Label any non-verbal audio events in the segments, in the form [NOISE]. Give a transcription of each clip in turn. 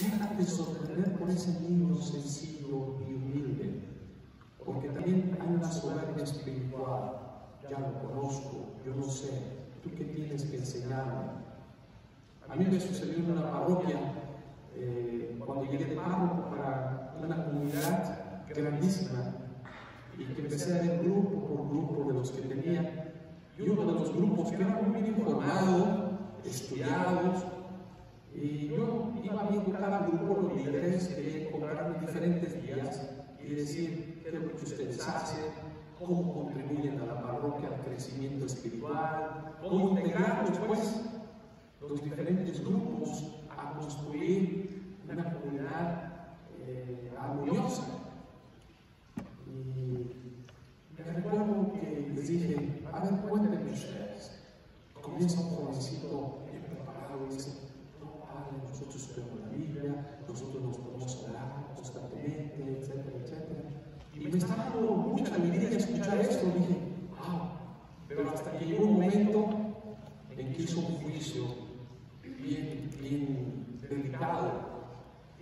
Déjate sorprender por ese niño sencillo y humilde, porque también hay una soberbia espiritual. Ya lo conozco, yo no sé, tú qué tienes que enseñarme. A mí me sucedió en una parroquia eh, cuando llegué de párroco para una comunidad grandísima y que empecé a ver grupo por grupo de los que tenía y uno de los grupos que era muy bien informado, estudiados, y yo iba viendo cada grupo los líderes que compraron diferentes días y decir qué es lo que ustedes hacen, cómo contribuyen a la parroquia al crecimiento espiritual, cómo integrar después los diferentes grupos a construir una comunidad eh, armoniosa. Y recuerdo que les dije, a ver, cuéntenme ustedes. Comienza un jovencito bien preparado y dice, padre, nosotros estudiamos la Biblia, nosotros nos podemos orar constantemente, etcétera, etcétera. Y me estaba dando mucha alegría escuchar esto. Dije, wow. Pero hasta que llegó un momento en que hizo un juicio bien, bien delicado.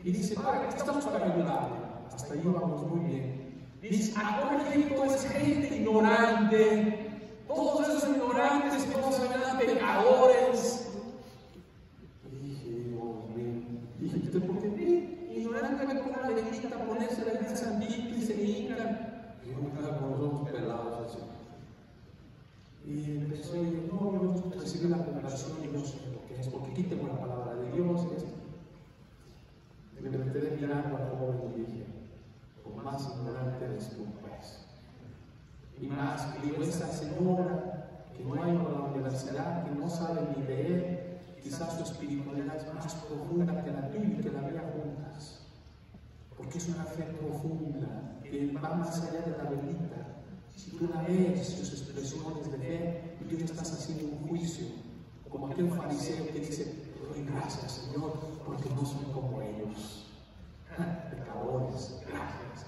Y dice, padre, estamos para ayudarle. Hasta ahí vamos muy bien. Dice, ahora Egipto es gente ignorante. Todos esos ignorantes que no se ven pecadores. Y dije, Dios mío. Dije, ¿usted por qué? Mire, ignorante me con una levita, ponerse la levita santita y se hincan. Y yo me quedaba con los ojos pelados así. Y empecé, no, yo recibí la conversación y no es, porque aquí tengo la palabra de Dios. Y me quedé mirando al joven y dije, con más ignorante eres tú, pues. Y más, digo, esa señora que no ha ido a la universidad, que no sabe ni leer, quizás su espiritualidad es más profunda que la tuya y que la mía juntas. Porque es una fe profunda, que va más allá de la velita. Si tú la ves, sus expresiones de fe, y tú ya estás haciendo un juicio, como aquel fariseo que dice, doy gracias, Señor, porque no soy como ellos. Pecadores, gracias.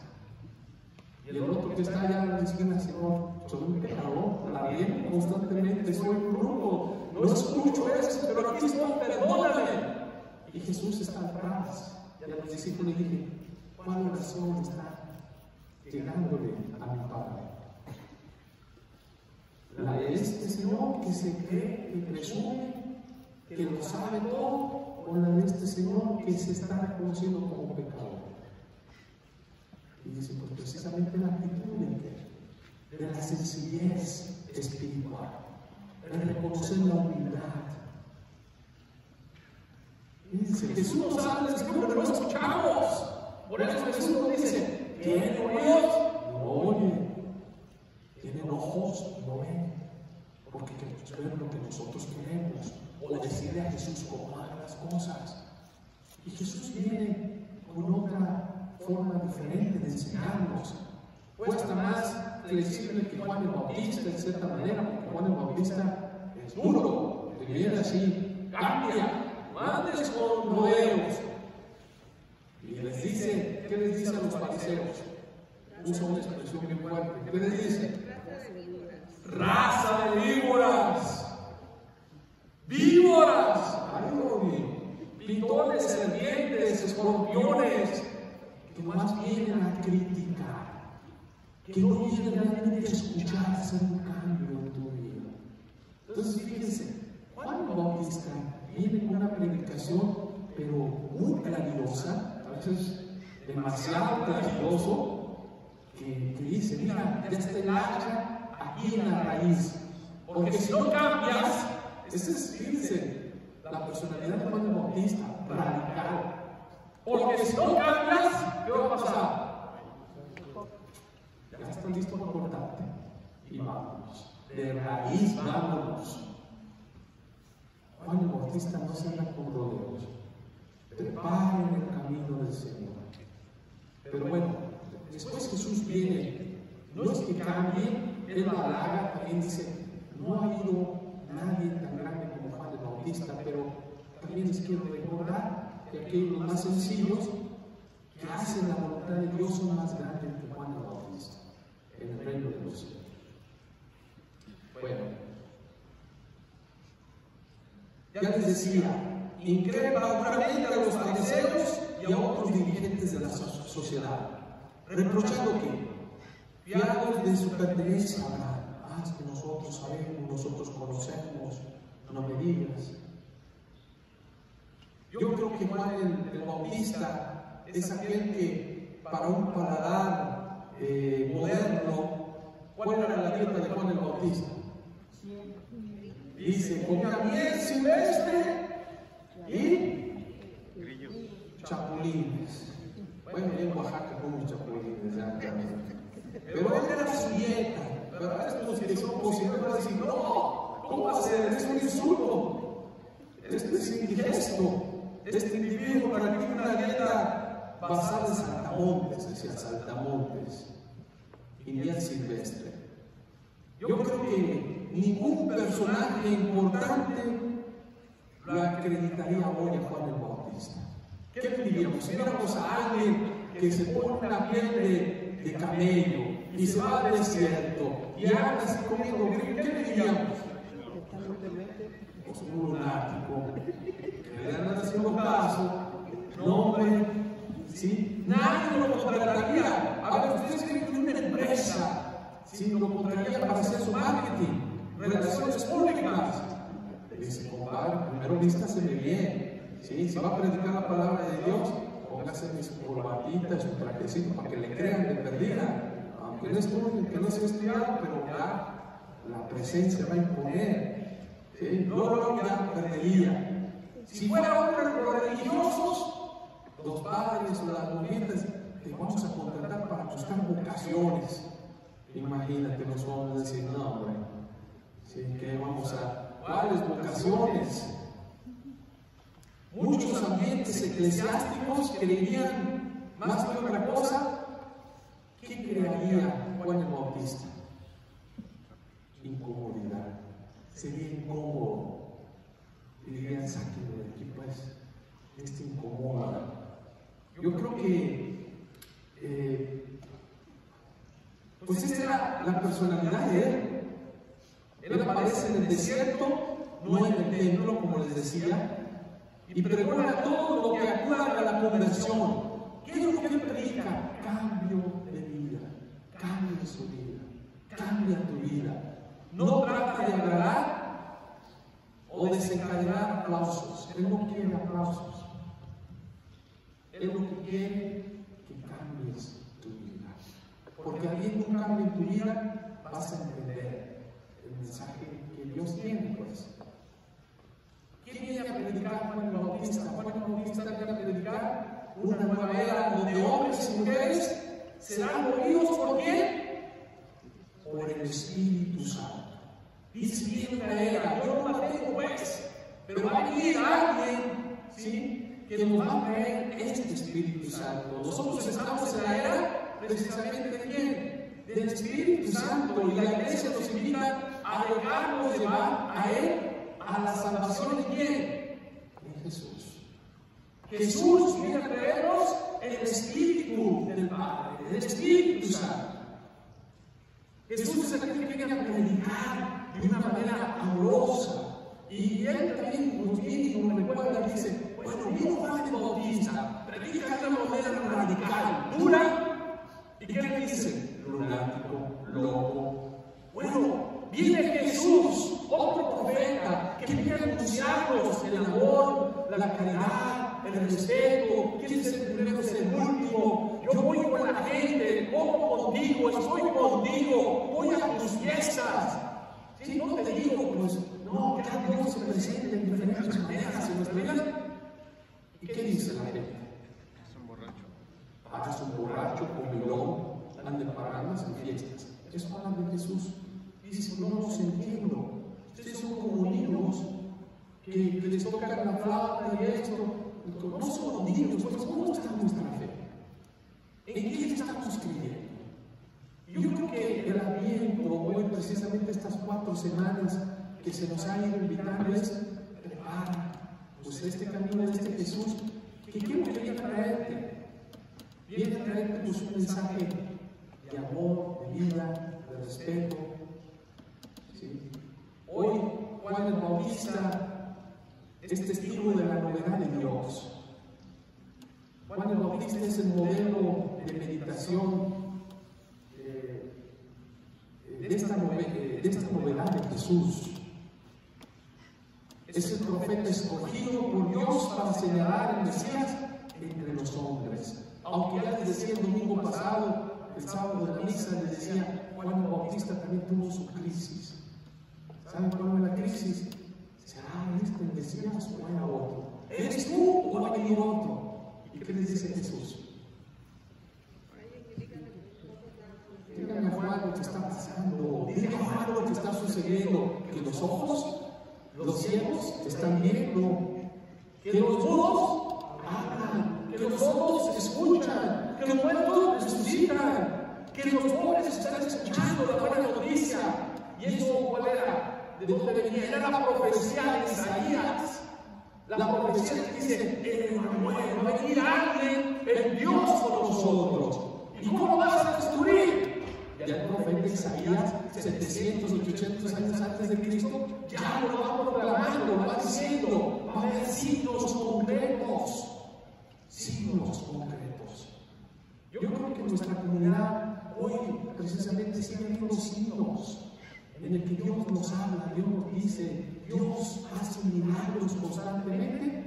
Y el otro que está allá en la esquina, Señor, soy un pecador, la bien constantemente, soy un bruto, no escucho eso, pero aquí estoy, perdóname. Y Jesús está atrás. Y a los discípulos le dije, ¿cuál oración está llegándole a mi Padre? La de este Señor que se cree, que presume, que lo sabe todo, o la de este Señor que se está reconociendo como pecador. Y dice, pues precisamente la actitud de la sencillez espiritual, de reconocer la humildad. Y dice, Jesús nos habla de pero no escuchamos. Por eso Jesús nos dice, ¿tienen oídos? No ojos, no ven. Porque queremos ver lo que nosotros queremos. O decirle a Jesús cómo haga las cosas. Y Jesús viene con otra forma diferente de enseñarnos. Cuesta más decirle que Juan el Bautista, en cierta manera, porque Juan el Bautista es duro, te viene así, cambia, mandes con rodeos. Y les dice, ¿qué les dice a los fariseos? Usa una expresión bien fuerte. ¿Qué les dice? Raza de víboras. Víboras. Pitones, serpientes, escorpiones, que más vienen a criticar, que no vienen realmente a escuchar, hacer un cambio en tu vida. Entonces, fíjense, Juan Bautista viene con una predicación, pero muy claridosa, a veces demasiado claridoso, que, dice, mira, está el hacha aquí en la raíz, porque si no cambias, ese es, fíjense, la personalidad de Juan Bautista, radical. Porque si no cambias, ¿qué va a pasar? Ya están listos para cortarte. Y vámonos. De raíz, vámonos. Juan Bautista no se anda con rodeos. Preparen el camino del Señor. Pero bueno, después Jesús viene. No es que cambie, Él la halaga, también dice, no ha habido nadie tan grande como Juan el Bautista, pero también les quiero recordar que aquellos más sencillos que hacen la voluntad de Dios son más grandes que Juan el Bautista en el reino de los cielos. Bueno, ya les decía, increpa a los fariseos corrientes de la sociedad, reprochando que, fiados de su pertenencia Abraham, ah, que nosotros sabemos, nosotros conocemos, no me digas. Yo creo que Juan el, Bautista es aquel que para un paladar eh, moderno, ¿cuál era la dieta de Juan el Bautista? Dice, comía miel silvestre y chapulines. Bueno, en Oaxaca como chapulines, ya Pero él era su dieta. Pero estos que son posibles van a decir, no, ¿cómo va a? Es un insulto. Este es indigesto. Este individuo practica una dieta basada en saltamontes, decía saltamontes, y miel silvestre. Yo creo que ningún personaje importante lo acreditaría hoy a Juan el Bautista. ¿Qué diríamos? Si viéramos a alguien que se pone una piel de, de camello y se va al desierto y anda así comiendo ¿qué le diríamos? Es un lunático, que le andan haciendo caso, no hombre, ¿sí? Nadie lo contrataría. A ver, ustedes creen que una empresa, ¿sí? Lo contrataría para hacer su marketing, relaciones públicas. Dice, compadre, primero vístaseme bien. ¿sí? Si va a predicar la palabra de Dios, póngase mis corbatitas, su trajecito para que le crean de perdida. Aunque no estudie, que no sea estudiado, pero ya la presencia va a imponer. ¿sí? No lo ya perdería. Si fuera otro de los religiosos, los padres o las mujeres, te vamos a contratar para buscar vocaciones. Imagínate, los hombres decir, no, hombre, ¿sí? que vamos a ¿Cuáles vocaciones? Muchos ambientes eclesiásticos creían más que otra cosa. ¿Qué crearía Juan el Bautista? Incomodidad. Sería incómodo. Y dirían, sáquenlo de aquí, pues. Este incomoda. Yo creo que, eh, pues esta era la personalidad de él. Él aparece en el desierto, no en el templo, como les decía, y pregona todo lo que acuda a la conversión. ¿Qué es lo que predica? Cambio de vida, cambia su vida, cambia tu vida. No trata de agradar o desencadenar aplausos. Él no quiere aplausos. Él lo que quiere que cambies tu vida. Porque habiendo un cambio en tu vida, vas a entender mensaje que Dios tiene, pues. ¿Quién viene a predicar Juan el Bautista? Juan el Bautista viene a predicar una nueva era donde hombres y mujeres serán movidos por quién? Por el Espíritu Santo. Dice, viene una era, yo no la tengo pues, pero va a venir alguien, ¿sí? Que nos va a traer este Espíritu Santo. Nosotros estamos en la era precisamente de quién? Del Espíritu Santo. Y la iglesia nos invita a dejarnos llevar a Él a la salvación de quién? De Jesús. Jesús viene a traernos el Espíritu del Padre, el Espíritu Santo. Jesús es aquel que viene a predicar de una manera amorosa. Y Él también nos viene y nos recuerda dice, bueno, vino Juan el Bautista, predica de una manera radical, dura. ¿Y qué le dice? Lunático, loco. Bueno, viene Jesús, otro profeta, que viene a anunciarnos el amor, la caridad, el respeto, quiere ser el primero, es el último. Yo voy con la gente, como contigo, estoy contigo, voy a tus fiestas. Si no te digo, pues, no, cada Dios se presenta en diferentes maneras en nuestra vida. ¿Y qué dice la gente? Es un borracho. Ah, es un borracho, comilón, ande parrandas en fiestas. Eso habla de Jesús. Dice, no los entiendo. Ustedes son como niños que, que les tocan la flauta y esto. No son niños, pues ¿cómo está nuestra fe? ¿En qué estamos creyendo? Yo creo que el aliento hoy, precisamente estas cuatro semanas que se nos ha ido invitando es prepara pues este camino de este Jesús que quiero que viene a traerte. Viene a traerte pues un mensaje de amor, de vida, de respeto, Hoy Juan el Bautista es testigo de la novedad de Dios. Juan el Bautista es el modelo de meditación eh, de, esta de esta novedad de Jesús. Es el profeta escogido por Dios para señalar el Mesías entre los hombres. Aunque ya les decía el domingo pasado, el sábado de la misa, les decía, Juan el Bautista también tuvo su crisis. ¿Saben cuál fue la crisis? ¿Será este el Mesías o era otro? ¿Eres tú o va otro? ¿Y qué les dice Jesús? Díganme a Juan lo que está pasando, díganme a Juan lo que está sucediendo, que los ojos, los ciegos están viendo, que los mudos hablan, que los ojos escuchan, que los muertos resucitan, que los pobres están escuchando la buena noticia. ¿Y eso cuál era? ¿De dónde venía? Era la profecía de Isaías. La profecía que dice, Emanuel, va a venir alguien, el Dios con nosotros. ¿Y cómo vas a destruir? Ya el profeta Isaías, 700, 800 años antes de Cristo, ya lo va proclamando, va diciendo, va a haber signos concretos. Signos concretos. Yo creo que nuestra comunidad hoy precisamente sigue habiendo signos en el que Dios nos habla, Dios nos dice, Dios hace milagros constantemente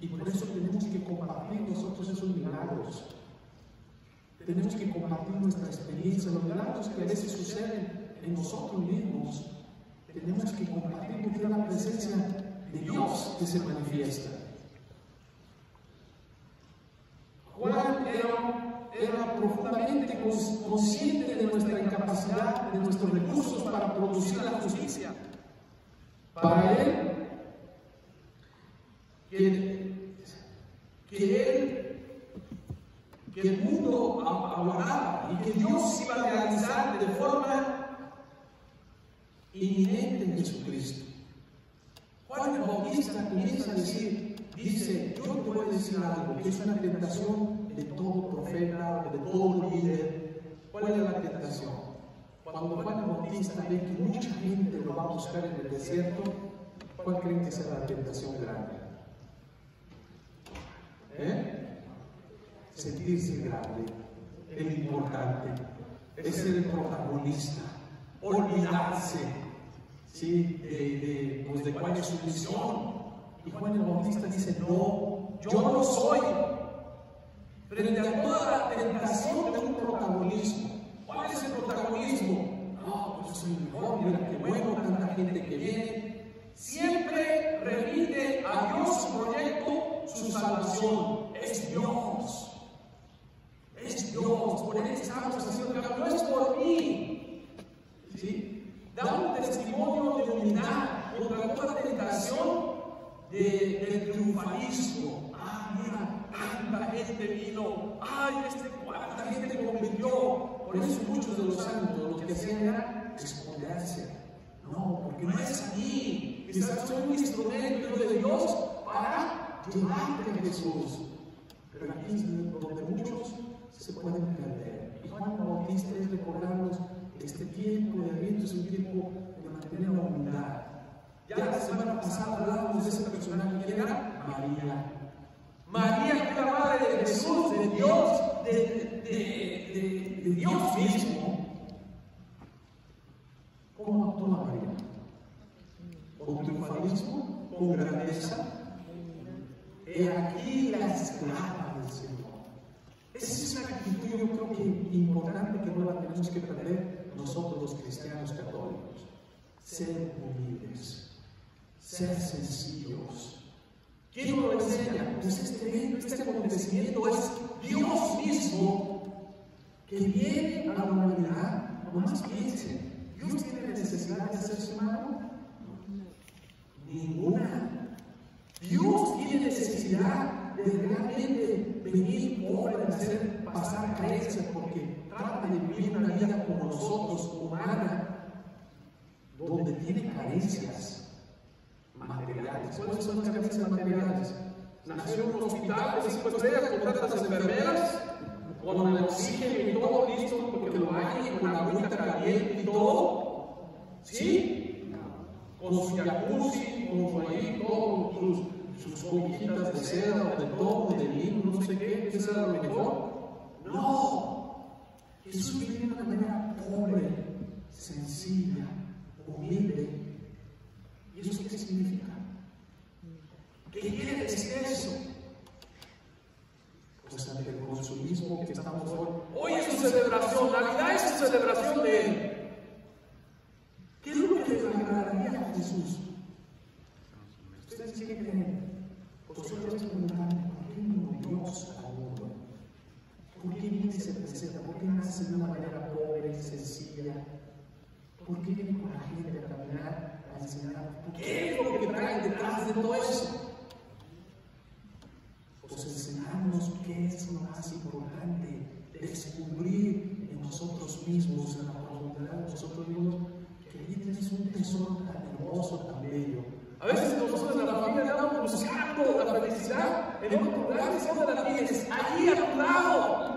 y por eso tenemos que compartir nosotros esos milagros. Tenemos que compartir nuestra experiencia, los milagros que a veces suceden en nosotros mismos. Tenemos que compartir porque la presencia de Dios que se manifiesta. Juan era, era profundamente consciente de nuestra incapacidad, de nuestros recursos para producir la justicia. Para él, que, él, que el mundo aguardaba y que Dios iba a realizar de forma inminente en Jesucristo. Juan el Bautista comienza a decir, dice, yo te voy decir algo, que es una tentación de todo profeta, de todo líder. ¿Cuál es la tentación? Cuando Juan el Bautista ve que mucha gente lo va a buscar en el desierto, ¿cuál creen que será la tentación grande? ¿Eh? Sentirse grande, el importante, es ser el protagonista, olvidarse ¿sí? pues de cuál es su misión. Y Juan el Bautista dice, no, yo no soy. Frente a toda la tentación de un protagonismo. ¿Cuál es el protagonismo? No, pues soy mejor, mira qué bueno, tanta gente que viene. Siempre remite a Dios su proyecto, su salvación. Es Dios. Es Dios. Por eso estamos haciendo que no es por mí. ¿Sí? Da un testimonio de humildad contra toda tentación de, del triunfalismo. Ah, mira, tanta gente vino. Ay, este, cuánta gente convirtió. Por eso muchos de los santos lo que hacían era esconderse. No, porque no es aquí. Quizás soy un instrumento de Dios para llevarte a Jesús. Pero aquí es donde muchos se pueden perder. Y Juan Bautista es recordarnos este tiempo de Adviento es un tiempo de mantener la humildad. Ya la semana pasada hablábamos de ese personaje que era María. María, es la madre de Jesús, de Dios, de, de, de, de Dios mismo. ¿Cómo actúa María? ¿Con triunfalismo? ¿Con grandeza? He aquí la esclava del Señor. Esa es una actitud, yo creo que importante que no la tenemos que perder nosotros los cristianos católicos. Ser humildes, ser sencillos. ¿Quién nos lo enseña? Pues este evento, este acontecimiento es Dios mismo que viene a la humanidad. No más piensen, ¿Dios tiene necesidad de hacerse humano? Ninguna. Dios tiene necesidad de realmente venir pobre, de hacer pasar carencias, porque trata de vivir una vida como nosotros, humana, donde tiene carencias materiales. ¿Cuáles son las carencias materiales? Nació un hospital de cinco estrellas con tantas enfermeras, con el oxígeno y todo listo, porque lo hay, con la agüita caliente y todo. ¿Sí? Con su jacuzzi, con su ahí, todos sus, sus cobijitas de seda, de todo, de lino, ser lo mejor. No. Jesús vive de una manera pobre, sencilla, humilde. ¿Y eso qué significa? ¿Qué quiere decir eso? Pues ante el consumismo que estamos hoy. Hoy es su celebración, Navidad es su celebración de Él. ¿Qué es lo que le agradaría a Jesús? Ustedes quieren creen. Vosotros preguntan, ¿por qué vino Dios al mundo? ¿Por qué viene y se presenta? ¿Por qué nace de una manera pobre y sencilla? ¿Por qué viene con la gente a caminar, a enseñar? ¿Qué es lo que trae detrás de todo eso? Pues enseñarnos qué es lo más importante, descubrir en nosotros mismos, en la profundidad de nosotros mismos, que ahí tienes un tesoro tan hermoso, tan bello. A veces nosotros en la familia estamos buscando la felicidad en otro lugar y ¿dónde la tienes? Allí a tu lado.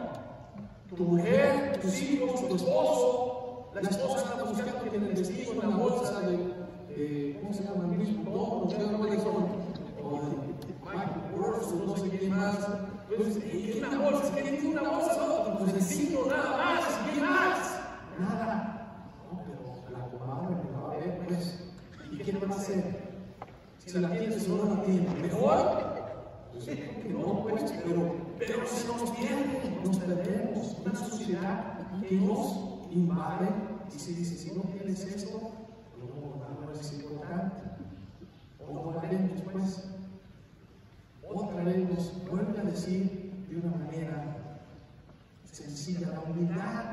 Tu mujer, tus hijos, tu esposo, la esposa está buscando en el vestido, en la bolsa de, de ¿cómo se llama? Luis Butón, no son, o de Michael o no sé qué más. Pues, ¿qué una bolsa? ¿Qué tiene una bolsa? No, pues signo nada más, ¿qué más? Nada. No, pero la comadre me la va a ver, pues. ¿Y qué va a hacer? Si la tienes o no la tienes, mejor. Sé que no, pues, pero, pero se nos pierde, nos perdemos. Una sociedad que nos invade y se dice: si no tienes esto, no, no es importante. O no haremos, pues. Otra vez vuelve a decir de una manera sencilla: la humildad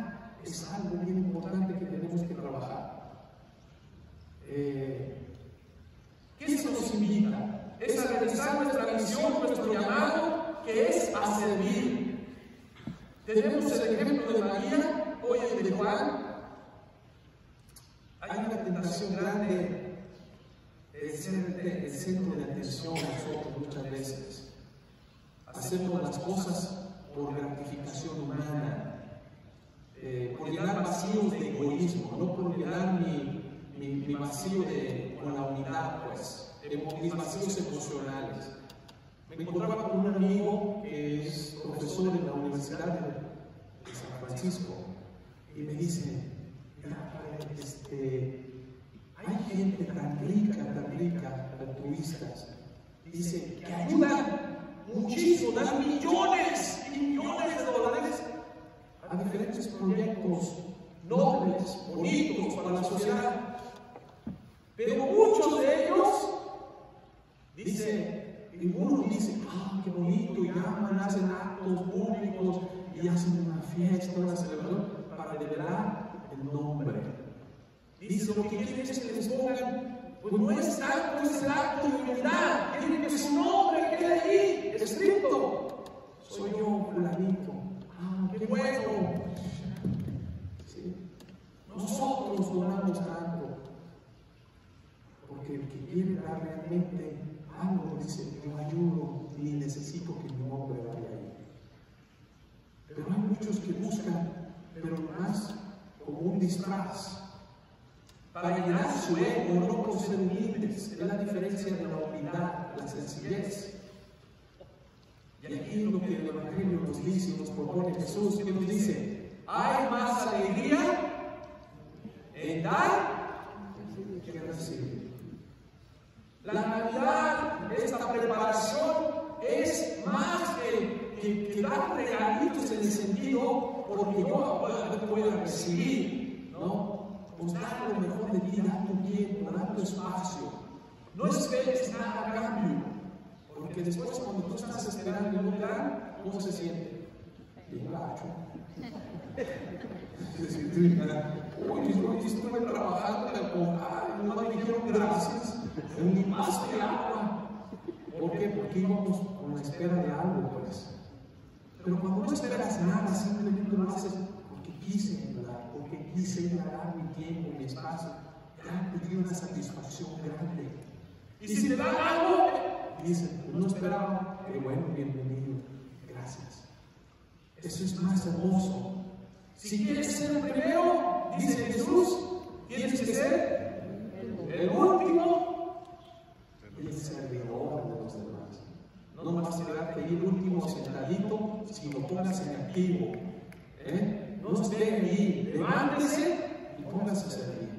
es algo bien importante que tenemos que trabajar. Eh, ¿Qué se nos invita? Es a realizar nuestra misión, nuestro llamado, que es a servir. Tenemos el ejemplo de María, hoy el de Juan. Hay una tentación grande de ser el centro de atención nosotros muchas veces. Hacemos las cosas por gratificación humana, eh, por llenar vacíos de egoísmo, no por llenar mi, mi, mi vacío de, con la unidad, pues, mis vacíos emocionales. Me encontraba con un amigo que es profesor en la Universidad de, San Francisco y me dice, este, hay gente tan rica, tan rica, altruistas, dice, que ayudan muchísimo, dan millones y millones de dólares a diferentes proyectos nobles, bonitos para la sociedad. Pero muchos de ellos, dice, ninguno dice, ah, qué bonito, y aman, hacen actos públicos y hacen una fiesta, una celebración para revelar el nombre. Dice, lo que quieren es que les pongan, pues no es acto, es el acto de humildad, quieren que su nombre quede ahí, escrito. Soy yo, fulanito. Ah, qué bueno. ¿Sí? Nosotros donamos tanto. Porque el que quiere dar realmente algo dice, yo ayudo ni necesito que mi nombre vaya ahí. Pero hay muchos que buscan, pero más como un disfraz, para llenar su ego, no por ser humildes. Es la diferencia de la humildad, la sencillez. Y aquí lo que el Evangelio nos dice, nos propone Jesús, que nos dice, hay más alegría en dar que recibir. La Navidad, esta preparación, es más que, dar regalitos en el sentido porque yo pueda, pueda recibir, ¿no? Pues dar lo mejor de ti, dar tu tiempo, dar tu espacio. No esperes nada a cambio. Porque después cuando tú estás esperando en un lugar, ¿cómo se siente? [LAUGHS] Oye, hoy estuve trabajando en el no me dijeron gracias, ni más que agua. ¿Por qué? Porque íbamos con la espera de algo, pues. Pero cuando no esperas nada, simplemente lo haces porque quise ayudar, porque quise dar mi tiempo, mi espacio, ya te dio una satisfacción grande. Y si te dan algo, dicen, no esperaba, qué bueno, bienvenido, gracias. Eso es más hermoso. Si quieres ser el primero, dice Jesús, tienes que ser el último el servidor de los demás. No vas a llegar a ir último, sentadito, sino póngase en activo. ¿eh? No esté ahí, levántese y póngase a servir.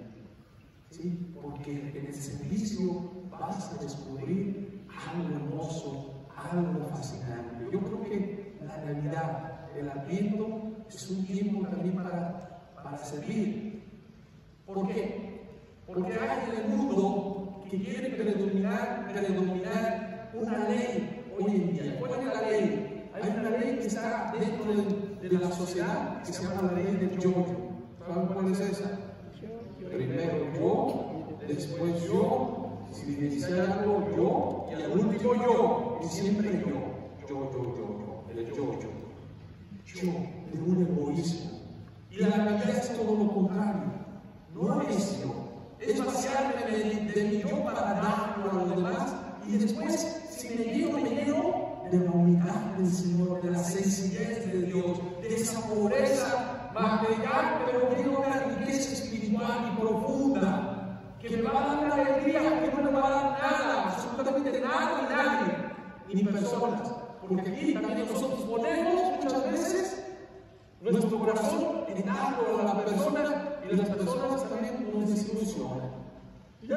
¿Sí? Porque en el servicio vas a descubrir algo hermoso, algo fascinante. Yo creo que la Navidad, el Adviento, es un tiempo también para, para servir. ¿Por? Porque hay en el mundo que quiere predominar, predominar una ley hoy en día. ¿Cuál es la ley? Hay una ley que está dentro de, de la sociedad que se llama la ley del yo. ¿Saben cuál es esa? Primero yo, después yo, si dice algo yo, y al último yo, y siempre yo. Yo, yo, yo, yo, el yo, yo. Yo, de un egoísmo. Y la Navidad es todo lo contrario. No es yo. Es vaciarme de, mi yo para darlo a los demás. Y después, si me lleno, me lleno de la humildad del Señor, de la sencillez de Dios, de esa pobreza material, pero de una riqueza espiritual y profunda, que me va a dar una alegría que no me va a dar nada, absolutamente nada ni nadie, ni personas. Porque aquí también nosotros ponemos muchas veces nuestro corazón en algo a la persona y las personas también nos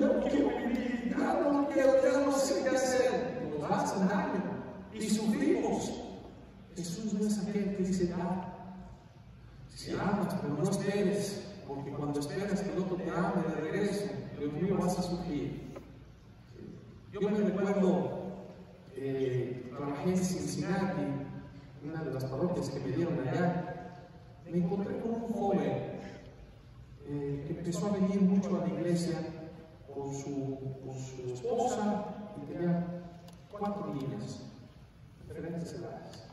no quiero vivir, ya no quiero, ya no sé qué hacer. Nos hacen daño y sufrimos. Jesús no es aquel que dice, ya, si amas, pero no esperes, porque cuando esperas que el otro te ame de regreso, Dios mío, vas a sufrir. Yo me recuerdo, eh, trabajé en Cincinnati, una de las que me dieron allá, me encontré con un joven eh, que empezó a venir mucho a la iglesia con su, con su esposa y tenía cuatro niñas, diferentes edades.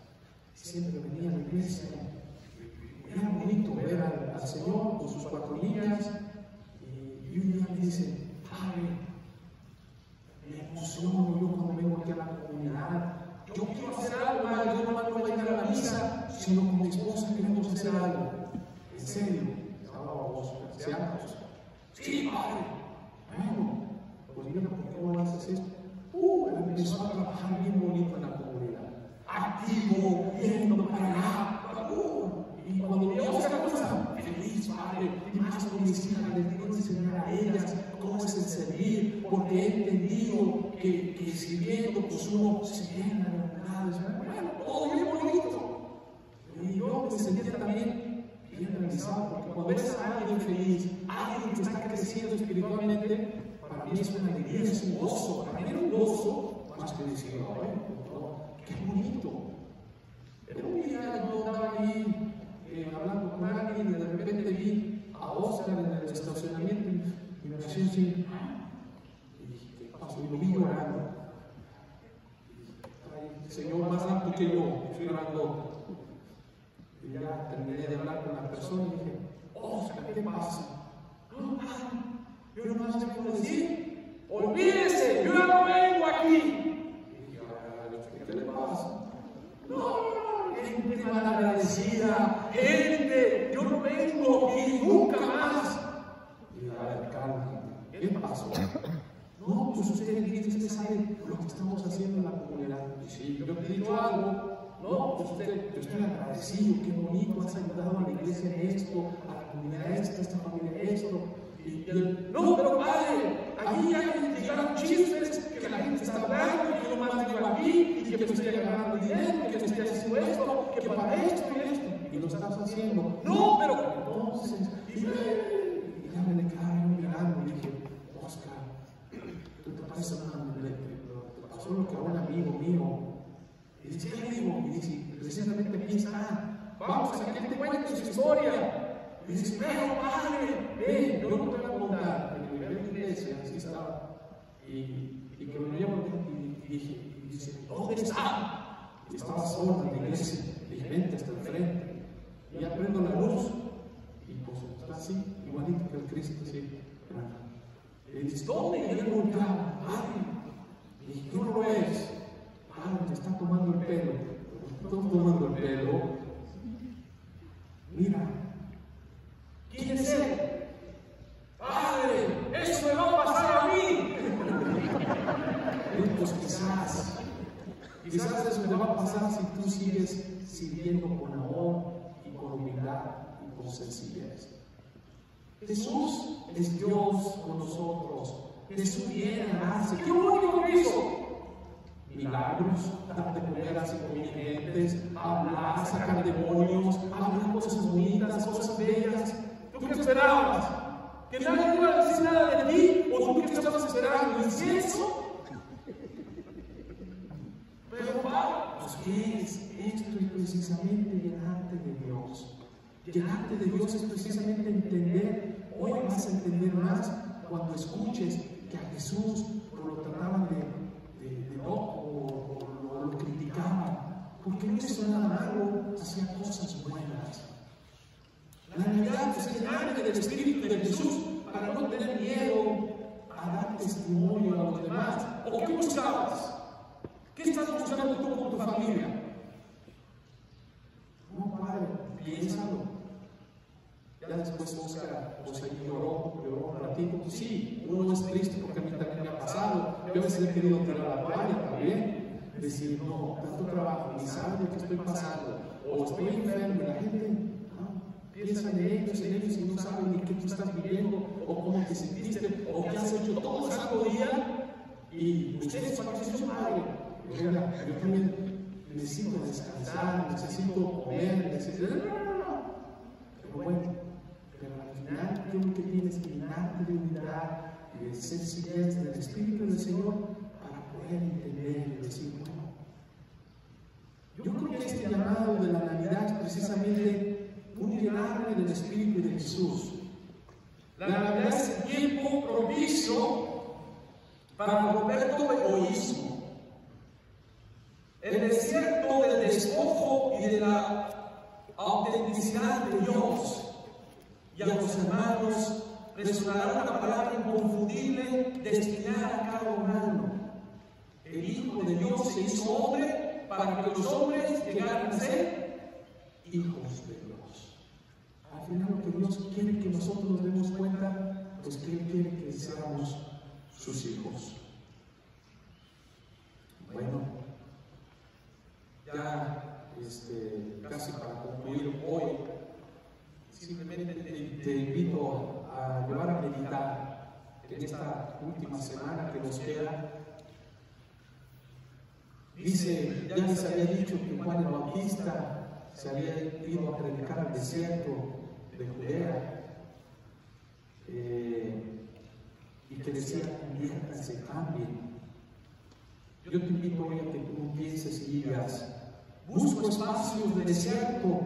Siempre venía a la iglesia. Era bonito ver al, al Señor con sus cuatro niñas y, y un día me dice, Padre, me emociono yo cuando vengo aquí a la comunidad. Yo quiero hacer algo, yo no voy a ir a la misa, sino con mi esposa queremos hacer algo. En serio, se llamaba Oscar, se llama Oscar. Sí, padre. Bueno, pues mira, ¿por qué no haces esto? Uh, él empezó a trabajar bien bonito en la comunidad. Activo, yendo para allá. Uh, y cuando vio a Oscar, cosa feliz, padre, y más con mis hijas, les digo enseñar a ellas cómo es el servir, porque he entendido que, que sirviendo, pues uno se llena de bondades. Bueno, todo bien bonito. Y yo me sentía también bien realizado, porque cuando ves a alguien feliz, alguien que está creciendo espiritualmente, para mí es una alegría, es un gozo, para mí era un gozo, más que decir, qué bonito. Pero un día yo estaba ahí eh, hablando con alguien y de repente vi a Oscar en el estacionamiento y me hacía así, y dije, ¿qué pasó? Y lo vi llorando. Señor, más alto que yo, estoy llorando. Ya terminé de hablar con la persona y dije, Oscar, ¿qué pasa? No, padre, yo no más vengo a decir, olvídese, yo no vengo aquí. Y dije, ¿qué le pasa? No, no, gente malagradecida, gente, yo no vengo y nunca más. Y a ver, ¿qué pasó? No, pues usted, usted sabe lo que estamos haciendo en la comunidad. Y sí, yo te dicho algo. No, usted, yo estoy agradecido, qué bonito, has ayudado a la iglesia esto, a la comunidad esto, a esta familia esto. Y, y él, no, pero padre, ahí hay llegaron chismes que la gente está hablando, que yo nomás vengo aquí, y que me estoy ganando dinero, que me estoy haciendo esto, que para esto y esto. Y lo estás haciendo. No, pero entonces, y, y ya me le quedaba mirando y dije, Oscar, tú te a una te pasó lo que a un amigo mío. Y dice, ¿qué amigo? Y dice, precisamente aquí está. Vamos a que te cuente su historia. Y dice, pero padre, ven, yo no te voy a contar. En mi primera iglesia, así estaba. Y, y que me llamo y, dije, y dice, ¿dónde está? Y estaba solo en la iglesia. Vente hasta el frente. Y ya prendo la luz. Y pues está así, igualito que el Cristo, así. Y dice, ¿dónde? Y él volteaba, padre. Y ¿qué no es? ah, me están tomando el pelo, me tomando el pelo. Mira, ¿quién es él? ¡Padre! ¡Eso me va a pasar a mí! [LAUGHS] pues quizás, quizás eso te va a pasar si tú sigues sirviendo con amor y con humildad y con sencillez. Jesús es Dios con nosotros. Jesús viene a darse. ¿Qué único que hizo? Milagros, dar de comer a cinco mil gentes, hablar, sacar demonios, hablar cosas bonitas, cosas bellas. ¿Tú qué esperabas? ¿Que nadie iba a decir nada de ti? ¿O tú qué estabas esperando? ¿Incienso? Pero Pablo, pues ¿qué es? Esto es precisamente llenarte de Dios. Llenarte de Dios es precisamente entender, hoy vas a entender más cuando escuches que a Jesús lo trataban de, de, o, o lo, lo criticaban, porque no hizo nada malo, hacía cosas buenas. La Navidad es llenarte del Espíritu de Jesús para no tener miedo a dar testimonio a los demás. ¿O qué buscabas? ¿Qué estás buscando tú con tu familia? No, padre, piénsalo. Ya después Oscar, pues ahí lloró, lloró un ratito. Sí, uno es triste porque a mí también me ha pasado. Yo a veces he querido tirar la toalla también. Decir, no, tanto trabajo, ni sabe lo que estoy pasando. O estoy enfermo la gente no, piensa en ellos, en ellos y no saben ni qué tú estás viviendo, o cómo te sentiste, o qué has hecho todo el santo día. Y ustedes, para que son madre, yo también necesito descansar, necesito comer, necesito. No, no, no. Pero bueno, pero al final lo que tienes que llenarte de unidad y de sencillez del Espíritu del Señor para poder entender y decir, yo creo que este llamado de la Navidad es precisamente un llenarme del Espíritu de Jesús. La Navidad es el tiempo propicio para romper todo egoísmo. El desierto del despojo y de la autenticidad de Dios. Y a los hermanos resonará una palabra inconfundible destinada a cada humano. El Hijo de Dios se hizo hombre para que los hombres llegaran a ser hijos de Dios. Al final lo que Dios quiere que nosotros nos demos cuenta, pues que Él quiere que seamos sus hijos. Bueno, ya este, casi para concluir hoy, simplemente te, te, invito a llevar a meditar en esta última semana que nos queda. Dice, ya les había dicho que Juan el Bautista se había ido a predicar al desierto de Judea eh, y que decía, conviértanse, cambien. Yo te invito hoy a que tú pienses y digas, busco espacios de desierto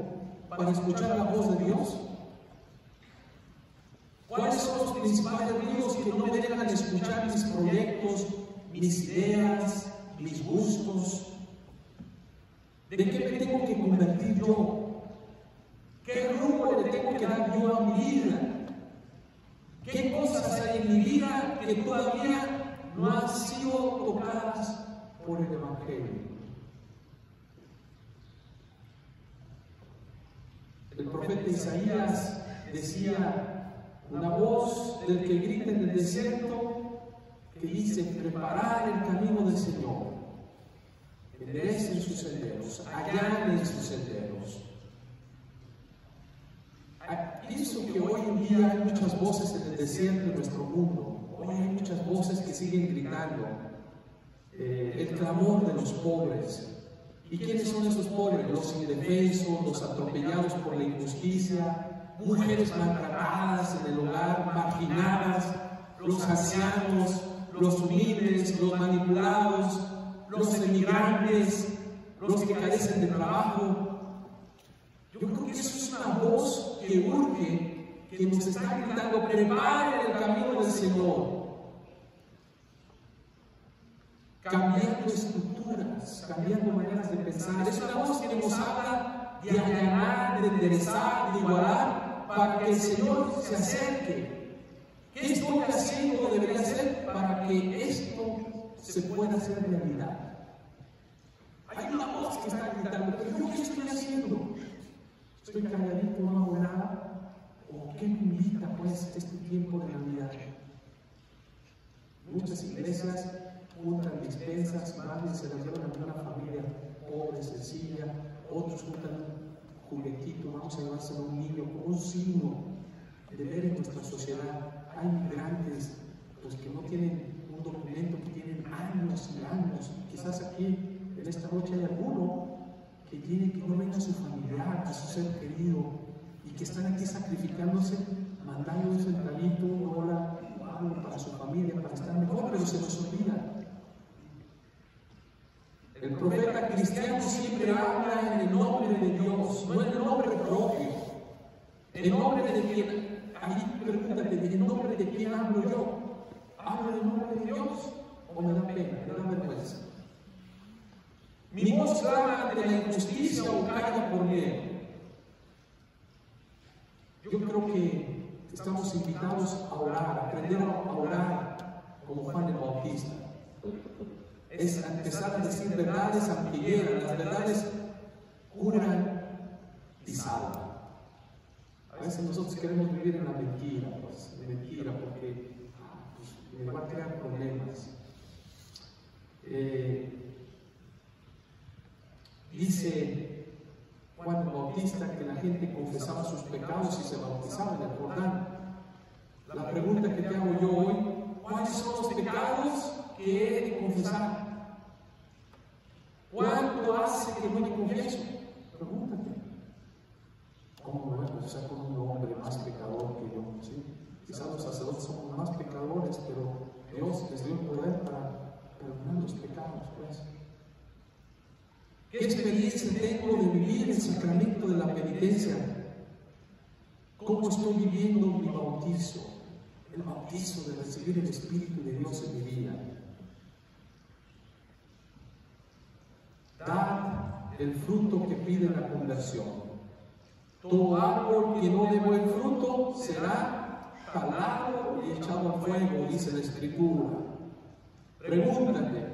para escuchar la voz de Dios. ¿Cuáles son los principales ríos que no me dejan escuchar mis proyectos, mis ideas, mis gustos? ¿De qué me tengo que convertir yo? ¿Qué rumbo le tengo que dar yo a mi vida? ¿Qué cosas hay en mi vida que todavía no han sido tocadas por el Evangelio? El profeta Isaías decía, una voz del que grita en el desierto que dice, preparar el camino del Señor, enderecen sus senderos, allanen sus senderos. Pienso que hoy en día hay muchas voces en el desierto de nuestro mundo, hoy hay muchas voces que siguen gritando eh, el clamor de los pobres, ¿Y quiénes son esos pobres? Los indefensos, los atropellados por la injusticia, mujeres maltratadas en el hogar, marginadas, los ancianos, los humildes, los manipulados, los emigrantes, los que carecen de trabajo. Yo creo que eso es una voz que urge, que nos está gritando, preparen el camino del Señor cambiando estructuras, cambiando maneras de pensar. Es una voz que nos habla de allanar, de enderezar, de igualar, para que el Señor se acerque. ¿Qué estoy haciendo debería hacer para que esto se pueda hacer realidad? Hay una voz que está gritando, pero yo qué estoy haciendo? ¿Estoy calladito, no hago nada? ¿O qué me invita pues este tiempo de Navidad? Muchas iglesias juntan despensas, y se las llevan a una familia pobre, sencilla, otros juntan juguetito, vamos a llevárselo a un niño como un signo de ver en nuestra sociedad. Hay migrantes pues, que no tienen un documento, que tienen años y años. Quizás aquí, en esta noche, hay alguno que tiene que no venga a su familiar, a su ser querido, y que están aquí sacrificándose, mandando un centralito, un dólar, algo para su familia, para estar mejor, pero se nos olvida. El profeta cristiano siempre habla en el nombre de Dios, no en el nombre propio. En el nombre de quien, ahí pregúntate, ¿en nombre de quién hablo yo? ¿Hablo en nombre de Dios o me da pena, me da vergüenza? Mi voz clama de la injusticia o calla por miedo. Yo creo que estamos invitados a orar, a aprender a orar como Juan el Bautista es empezar a decir verdades aunque. Las verdades curan y salvan. A veces nosotros queremos vivir en la mentira, pues, en mentira, porque ah, pues, me va a crear problemas. Eh, dice Juan Bautista que la gente confesaba sus pecados y se bautizaba en el Jordán. La pregunta que te hago yo hoy, ¿cuáles son los pecados que he de confesar? ¿Cuánto hace que no me confieso? Pregúntate. ¿Cómo me voy a confesar con un hombre más pecador que yo? ¿Sí? Quizás los sacerdotes somos más pecadores, pero Dios les dio poder para perdonar los pecados, pues. ¿Qué experiencia tengo de vivir el sacramento de la penitencia? ¿Cómo estoy viviendo mi bautizo? El bautizo de recibir el Espíritu de Dios en mi vida. Dad el fruto que pide la conversión. Todo árbol que no dé buen fruto será talado y echado al fuego, dice la Escritura. Pregúntate,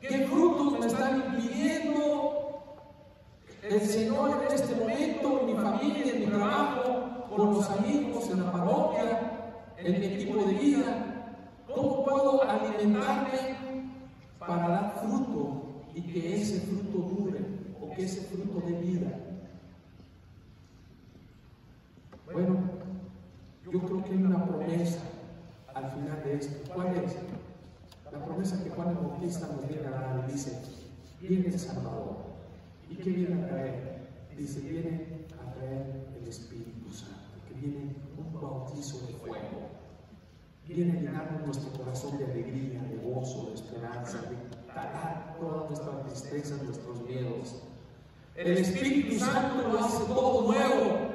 ¿qué frutos me están impidiendo el Señor en este momento, en mi familia, en mi trabajo, con los amigos, en la parroquia, en mi equipo de vida? ¿Cómo puedo alimentarme para dar fruto y que ese fruto dure o que ese fruto dé vida. Bueno, yo creo que hay una promesa al final de esto. ¿Cuál es? La promesa que Juan el Bautista nos viene a dar dice, viene el Salvador. ¿Y qué viene a traer? Dice, viene a traer el Espíritu Santo, que viene un bautizo de fuego. Viene a llenar nuestro corazón de alegría, de gozo, de esperanza, de talar todas nuestras tristezas, nuestros miedos. El Espíritu Santo lo hace todo nuevo.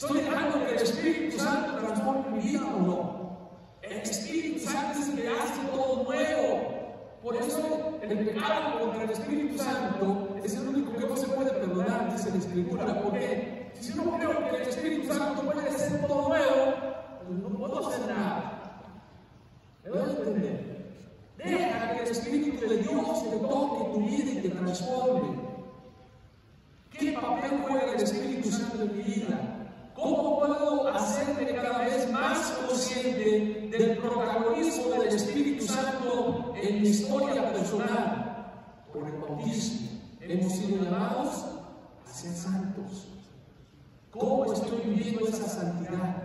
¿Estoy dejando que el Espíritu Santo transforme mi vida o no? El Espíritu Santo es el que hace todo nuevo. Por eso el pecado contra el Espíritu Santo es el único que no se puede perdonar, dice la Escritura. Porque si yo no creo que el Espíritu Santo puede hacer todo nuevo, pues no puedo hacer nada. ¿Me voy a entender? Deja que el Espíritu de Dios te toque tu vida y te transforme. ¿Qué papel juega el Espíritu Santo en mi vida? ¿Cómo puedo hacerme cada vez más consciente del protagonismo del Espíritu Santo en mi historia personal? Por el bautismo hemos sido llamados a ser santos. ¿Cómo estoy viviendo esa santidad?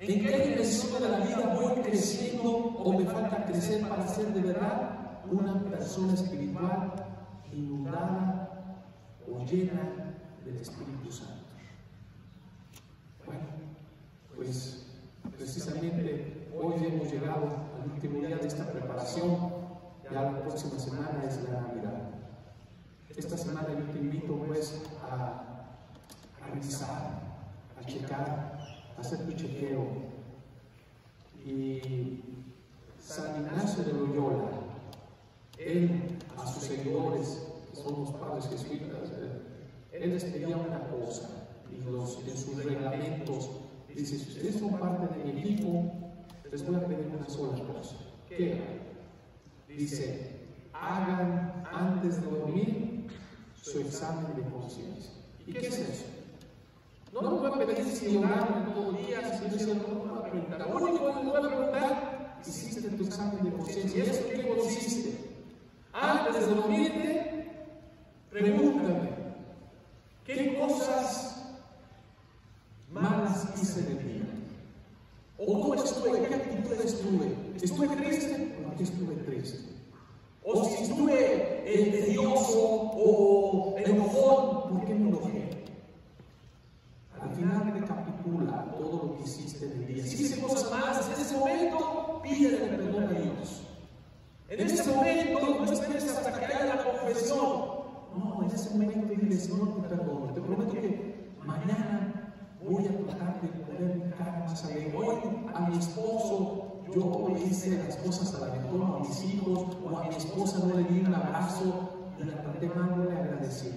¿En qué dimensión de la vida voy creciendo o me falta crecer para ser de verdad una persona espiritual inundada o llena del Espíritu Santo? Pues precisamente hoy hemos llegado al último día de esta preparación. Ya la próxima semana es la Navidad. Esta semana yo te invito pues a, a revisar, a checar hacer tu chequeo. Y San Ignacio de Loyola, él a sus seguidores, que son los padres jesuitas, él les pedía una cosa, y en sus reglamentos dice, si ustedes son parte de mi equipo, les voy a pedir una sola cosa. ¿Qué? Dice, hagan antes de dormir su examen de conciencia. ¿Y qué es eso? No me voy a pedir si oraron todo el día, si no hicieron, no preguntar. Lo único que a preguntar, hiciste tu examen de conciencia. ¿Y eso qué consiste? Antes de dormirte, pregúntame, ¿Qué cosas malas hice el día? ¿O cómo estuve? ¿Qué actitudes tuve? ¿Estuve triste? ¿Por qué estuve triste? O si estuve tedioso o enojón, ¿por qué me enojé? Al final recapitula todo lo que hiciste en el día. Si hice cosas malas en ese momento, pídele perdón a Dios. En ese momento no esperes hasta que haya la confesión. No, en ese momento dile, Señor, te perdono. Te prometo que mañana voy a tratar de poner mi cara más alegre. Hoy a mi esposo, yo hoy hice las cosas a la ventana, a mis hijos, o a mi esposa no le di un abrazo y la traté mal, no le agradecí.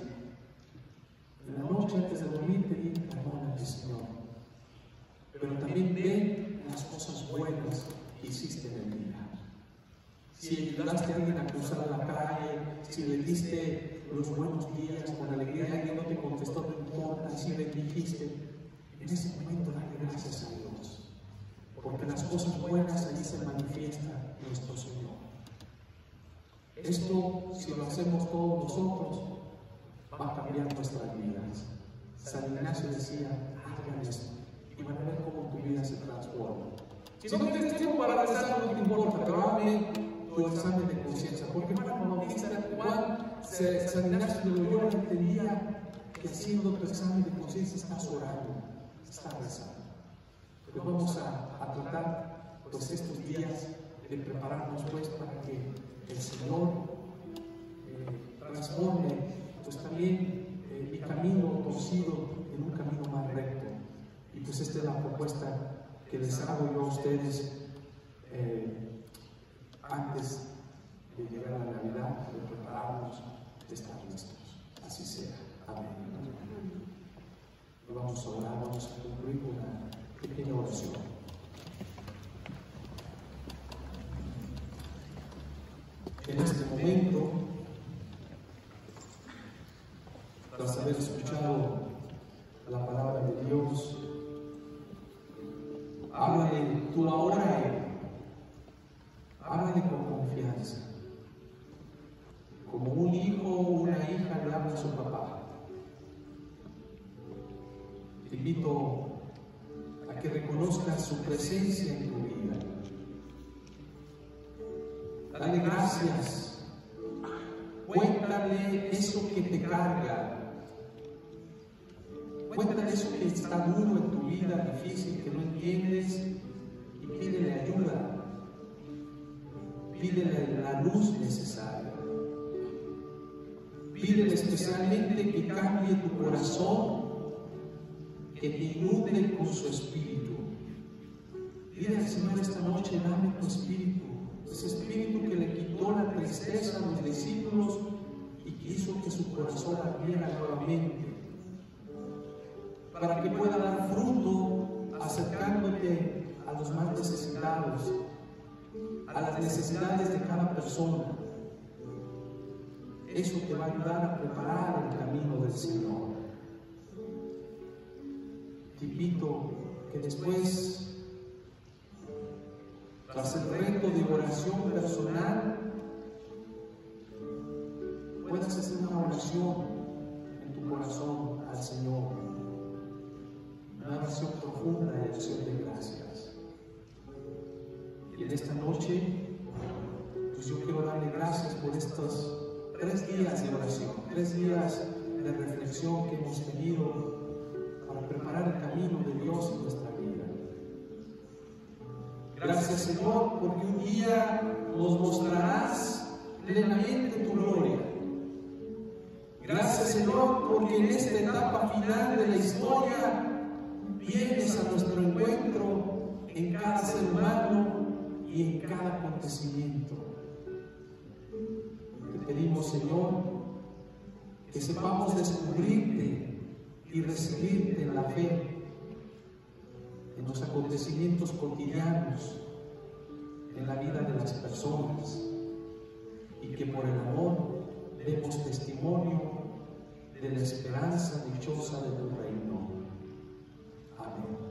En la noche antes de dormir te di perdón al Señor. Pero también ve las cosas buenas que hiciste en el día. Si ayudaste a alguien a cruzar la calle, si le diste los buenos días con alegría, alguien no te contestó, no importa, si le dijiste, en ese momento dale gracias a Dios. Porque las cosas buenas allí se manifiesta nuestro Señor. Esto, si lo hacemos todos nosotros, va a cambiar nuestras vidas. San Ignacio decía, hagan esto y van a ver cómo tu vida se transforma. Si no tienes tiempo para rezar, no te importa, hazme tu examen de conciencia. Porque Juan Bautista, Juan, San Ignacio de Loyola entendía que haciendo tu examen de conciencia estás orando, estás rezando. Pero vamos a, tratar pues, estos días de prepararnos pues para que el Señor eh, transforme pues también eh, mi camino torcido en un camino más recto. Y pues esta es la propuesta que les hago yo a ustedes eh, antes de llegar a la Navidad, de prepararnos, de estar listos. Así sea. Vamos a orar, vamos concluir con una pequeña oración. En este momento, tras haber escuchado la palabra de Dios, háblale tú ahora a Él. Háblale con confianza. Como un hijo o una hija le habla a su papá. Invito a que reconozcas su presencia en tu vida. Dale gracias. Cuéntale eso que te carga. Cuéntale eso que está duro en tu vida, difícil, que no entiendes, y pídele ayuda. Pídele la luz necesaria. Pídele especialmente que cambie tu corazón, que te inunde con su espíritu. Dile al Señor esta noche, dame tu espíritu, ese espíritu que le quitó la tristeza a los discípulos y que hizo que su corazón ardiera nuevamente para que pueda dar fruto acercándote a los más necesitados, a las necesidades de cada persona. Eso te va a ayudar a preparar el camino del Señor. Te invito que después, tras el reto de oración personal, puedas hacer una oración en tu corazón al Señor una oración profunda de acción de gracias. Y en esta noche, pues yo quiero darle gracias por estos tres días de oración, tres días de reflexión que hemos tenido para preparar el camino de Dios en nuestra vida. Gracias Señor, porque un día nos mostrarás plenamente tu gloria. Gracias Señor, porque en esta etapa final de la historia vienes a nuestro encuentro en cada ser humano y en cada acontecimiento. Te pedimos, Señor, que sepamos descubrirte y recibirte en la fe, en los acontecimientos cotidianos, en la vida de las personas, y que por el amor demos testimonio de la esperanza dichosa de tu reino. Quiero